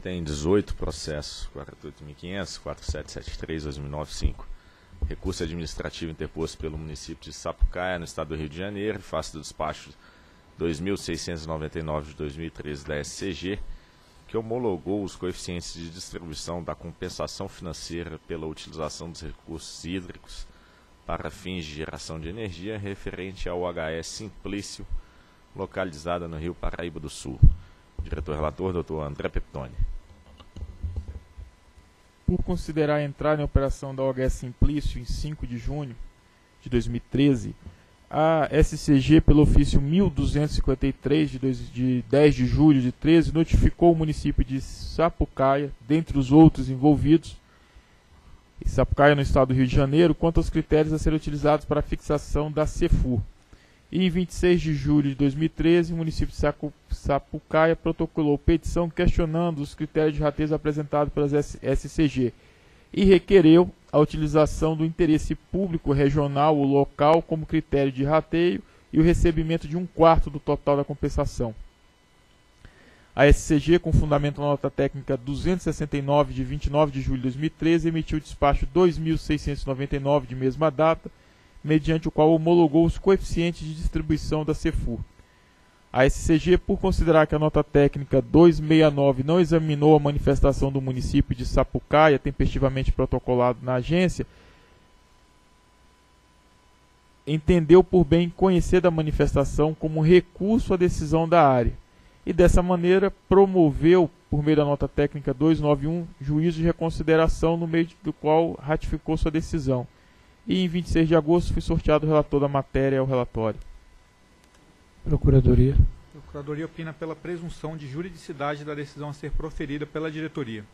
tem 18 processos, 48.500, 4773, 2095. Recurso administrativo interposto pelo município de Sapucaia, no estado do Rio de Janeiro, face do despacho 2699 de 2013 da SCG, que homologou os coeficientes de distribuição da compensação financeira pela utilização dos recursos hídricos para fins de geração de energia referente ao HS Simplício, localizada no Rio Paraíba do Sul. Diretor relator, doutor André Peptoni. Por considerar entrar em operação da OHS Simplício em 5 de junho de 2013, a SCG, pelo ofício 1253 de, de 10 de julho de 13, notificou o município de Sapucaia, dentre os outros envolvidos, e Sapucaia no estado do Rio de Janeiro, quanto aos critérios a serem utilizados para a fixação da CEFUR. E em 26 de julho de 2013, o município de Sapucaia protocolou petição questionando os critérios de ratez apresentados pelas SCG e requereu a utilização do interesse público regional ou local como critério de rateio e o recebimento de um quarto do total da compensação. A SCG, com fundamento na nota técnica 269 de 29 de julho de 2013, emitiu o despacho 2699 de mesma data, mediante o qual homologou os coeficientes de distribuição da CEFUR. A SCG, por considerar que a nota técnica 269 não examinou a manifestação do município de Sapucaia, tempestivamente protocolado na agência, entendeu por bem conhecer da manifestação como recurso à decisão da área e dessa maneira promoveu, por meio da nota técnica 291, juízo de reconsideração no meio do qual ratificou sua decisão. E em 26 de agosto foi sorteado o relator da matéria ao relatório. Procuradoria. Procuradoria opina pela presunção de juridicidade da decisão a ser proferida pela diretoria.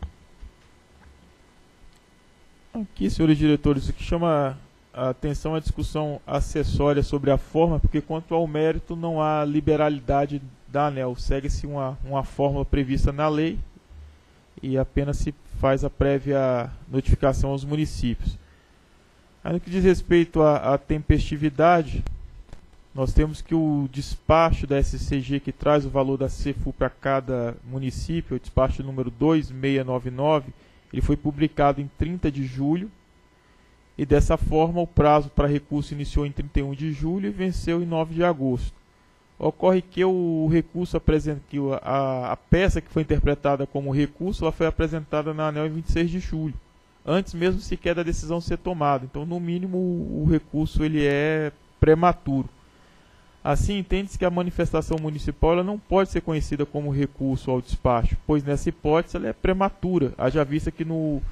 Aqui, senhores diretores, o que chama a atenção é a discussão acessória sobre a forma, porque quanto ao mérito não há liberalidade da ANEL. Segue-se uma, uma fórmula prevista na lei e apenas se faz a prévia notificação aos municípios. Aí, no que diz respeito à, à tempestividade, nós temos que o despacho da SCG que traz o valor da CEFU para cada município, o despacho número 2699, ele foi publicado em 30 de julho e dessa forma o prazo para recurso iniciou em 31 de julho e venceu em 9 de agosto. Ocorre que o recurso que a, a peça que foi interpretada como recurso, ela foi apresentada na ANEL em 26 de julho, antes mesmo sequer da decisão ser tomada. Então, no mínimo, o, recurso ele é prematuro. Assim, entende-se que a manifestação municipal não pode ser conhecida como recurso ao despacho, pois nessa hipótese ela é prematura, haja vista que no,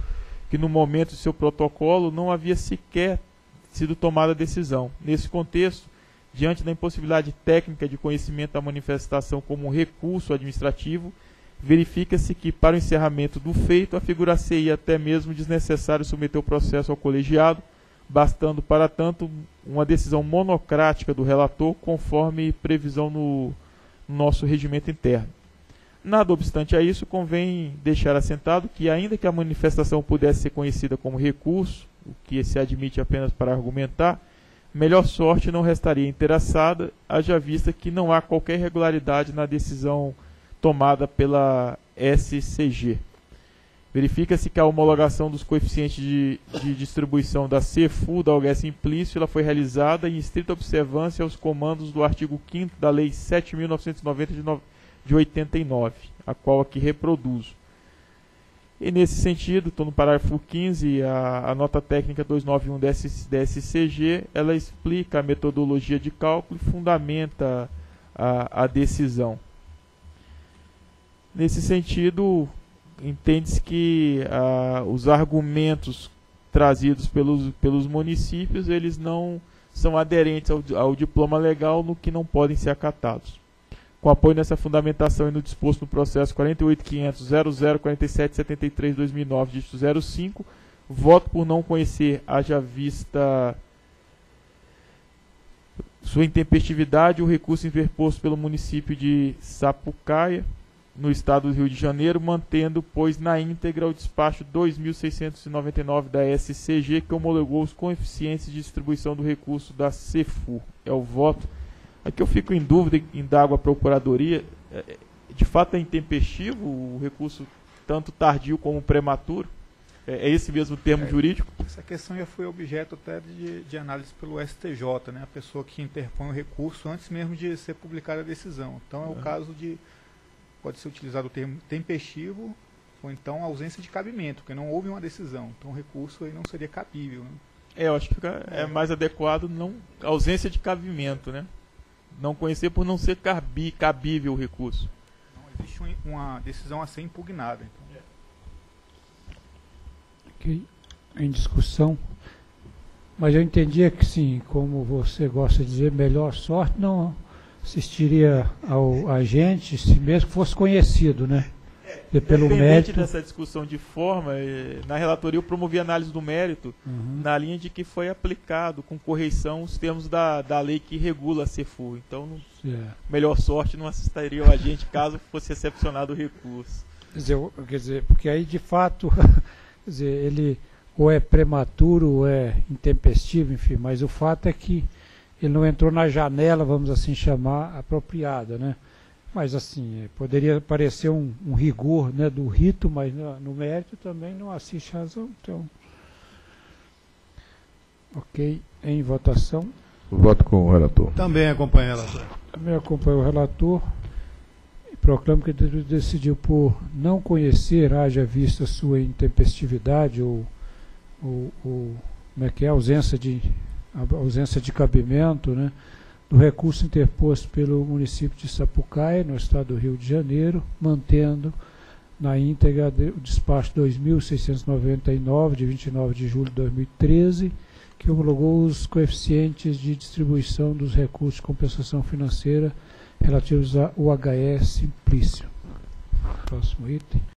que no momento do seu protocolo não havia sequer sido tomada a decisão. Nesse contexto, diante da impossibilidade técnica de conhecimento da manifestação como recurso administrativo, verifica-se que, para o encerramento do feito, a figura C até mesmo desnecessário submeter o processo ao colegiado, bastando, para tanto, uma decisão monocrática do relator, conforme previsão no nosso regimento interno. Nada obstante a isso, convém deixar assentado que, ainda que a manifestação pudesse ser conhecida como recurso, o que se admite apenas para argumentar, melhor sorte não restaria interessada, haja vista que não há qualquer irregularidade na decisão tomada pela SCG. Verifica-se que a homologação dos coeficientes de, de distribuição da CEFU da OGS implícito ela foi realizada em estrita observância aos comandos do artigo 5 da Lei 7.990 de, de 89, a qual aqui reproduzo. E nesse sentido, estou no parágrafo 15, a, a nota técnica 291 da, SCG, ela explica a metodologia de cálculo e fundamenta a, a decisão. Nesse sentido, entende-se que ah, os argumentos trazidos pelos, pelos municípios eles não são aderentes ao, ao, diploma legal no que não podem ser acatados. Com apoio nessa fundamentação e no disposto no processo 48.500.004773-2009, dígito 05, voto por não conhecer, haja vista sua intempestividade, o recurso interposto pelo município de Sapucaia, no estado do Rio de Janeiro, mantendo, pois, na íntegra o despacho 2699 da SCG, que homologou os coeficientes de distribuição do recurso da CEFUR. É o voto. Aqui eu fico em dúvida, indago a Procuradoria. É, é, de fato é intempestivo o recurso tanto tardio como prematuro? É, é esse mesmo termo é, jurídico? Essa questão já foi objeto até de, de, análise pelo STJ, né? a pessoa que interpõe o recurso antes mesmo de ser publicada a decisão. Então é o caso de. Pode ser utilizado o termo tempestivo ou então ausência de cabimento, porque não houve uma decisão. Então o recurso aí não seria cabível. Né? É, eu acho que fica, é. é mais adequado não ausência de cabimento, né? Não conhecer por não ser cabi, cabível o recurso. Não existe uma decisão a ser impugnada. Então. Ok, em discussão. Mas eu entendia que sim, como você gosta de dizer, melhor sorte não assistiria ao agente, se mesmo fosse conhecido, né? E pelo mérito. dessa discussão de forma, eh, na relatoria eu promovi análise do mérito uhum. na linha de que foi aplicado com correição os termos da, da lei que regula a CEFU. Então, não, melhor sorte não assistiria o agente caso fosse recepcionado o recurso. Quer dizer, quer dizer, porque aí de fato, quer dizer, ele ou é prematuro ou é intempestivo, enfim, mas o fato é que ele não entrou na janela, vamos assim chamar, apropriada, né? Mas assim, poderia parecer um, um rigor né, do rito, mas no, no, mérito também não assiste razão. Então, ok, em votação. Voto com o relator. Também acompanho o relator. Também acompanho o relator e proclamo que ele decidiu por não conhecer, haja vista sua intempestividade ou, ou, ou como é que é, ausência de, ausência de cabimento, né? do recurso interposto pelo município de Sapucaia, no estado do Rio de Janeiro, mantendo na íntegra o despacho 2699, de 29 de julho de 2013, que homologou os coeficientes de distribuição dos recursos de compensação financeira relativos ao HS Simplício. Próximo item.